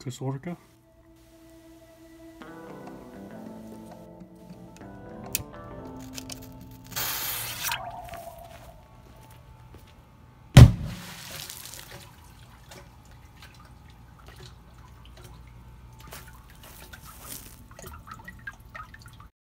Kasorka